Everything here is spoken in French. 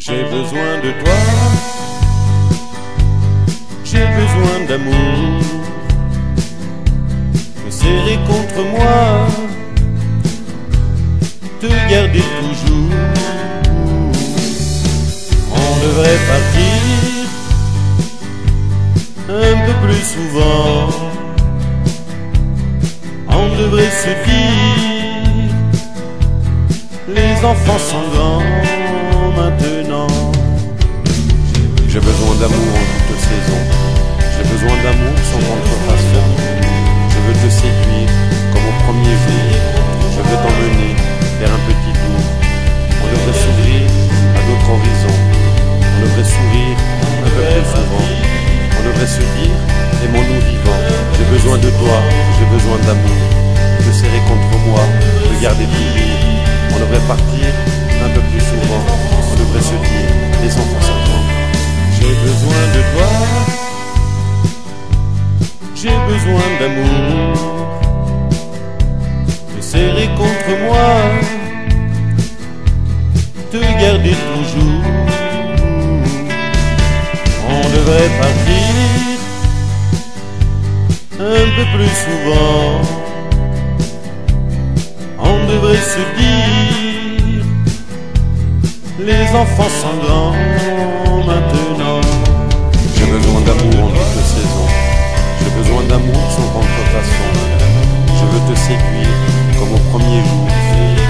J'ai besoin de toi, j'ai besoin d'amour, me serrer contre moi, te garder toujours. On devrait partir un peu plus souvent, on devrait se dire, les enfants sont grands J'ai besoin d'amour en toute saison. J'ai besoin d'amour sans contrefaçon. Je veux te séduire comme au premier jour. Je veux t'emmener vers un petit tour. On devrait s'ouvrir à d'autres horizons. On devrait sourire un peu plus souvent. On devrait se dire aimons-nous vivants. J'ai besoin de toi, j'ai besoin d'amour. Te serrer contre moi, te garder toujours. D'amour. Te serrer contre moi. Te garder toujours. On devrait partir un peu plus souvent. On devrait se dire, les enfants sont Je te séduire comme au premier jour.